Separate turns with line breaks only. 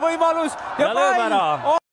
Võimalus ja Jale, pall